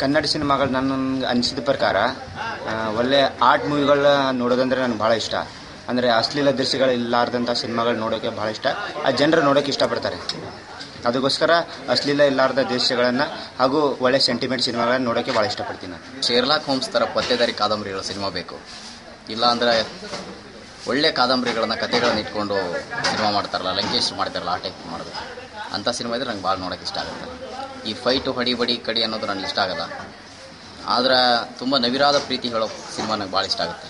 ಕನ್ನಡ ಸಿನಿಮಾಗಳು ನನ್ನ ಅನಿಸಿದ ಪ್ರಕಾರ ಒಳ್ಳೆ ಆರ್ಟ್ ಮೂವಿಗಳ ನೋಡೋದಂದ್ರೆ ನನಗೆ ಭಾಳ ಇಷ್ಟ. ಅಂದರೆ ಅಶ್ಲೀಲ ದೃಶ್ಯಗಳು ಇಲ್ಲಾರ್ದಂಥ ಸಿನಿಮಾಗಳು ನೋಡೋಕೆ ಭಾಳ ಇಷ್ಟ. ಆ ಜನರು ನೋಡೋಕೆ ಇಷ್ಟಪಡ್ತಾರೆ. ಅದಕ್ಕೋಸ್ಕರ ಅಶ್ಲೀಲ ಇಲ್ಲಾರ್ದ ದೃಶ್ಯಗಳನ್ನು ಹಾಗೂ ಒಳ್ಳೆ ಸೆಂಟಿಮೆಂಟ್ ಸಿನಿಮಾಗಳನ್ನು ನೋಡೋಕೆ ಭಾಳ ಇಷ್ಟಪಡ್ತೀನಿ ನಾನು. ಶೇರ್ಲಾಕ್ ಹೋಮ್ಸ್ ಥರ ಪತ್ತೆದಾರಿ ಕಾದಂಬರಿಗಳ ಸಿನಿಮಾ ಬೇಕು. ಇಲ್ಲ ಅಂದರೆ ಒಳ್ಳೆ ಕಾದಂಬರಿಗಳನ್ನ, ಕಥೆಗಳನ್ನ ಇಟ್ಕೊಂಡು ಸಿನಿಮಾ ಮಾಡ್ತಾರಲ್ಲ, ಲಂಕೇಶ್ ಮಾಡ್ತಾರಲ್ಲ, ಆ ಟೈಪ್ ಮಾಡಬೇಕು. ಅಂಥ ಸಿನಿಮಾ ಇದ್ರೆ ನಂಗೆ ಭಾಳ ನೋಡೋಕೆ ಇಷ್ಟ ಆಗುತ್ತೆ. ಈ ಫೈಟು ಹೊಡಿ ಬಡಿ ಕಡಿ ಅನ್ನೋದು ನನಗೆ ಇಷ್ಟ ಆಗಲ್ಲ. ಆದ್ರೆ ತುಂಬ ನವಿರಾದ ಪ್ರೀತಿ ಹೇಳೋ ಸಿನಿಮಾ ನನಗೆ ಭಾಳ ಇಷ್ಟ ಆಗುತ್ತೆ.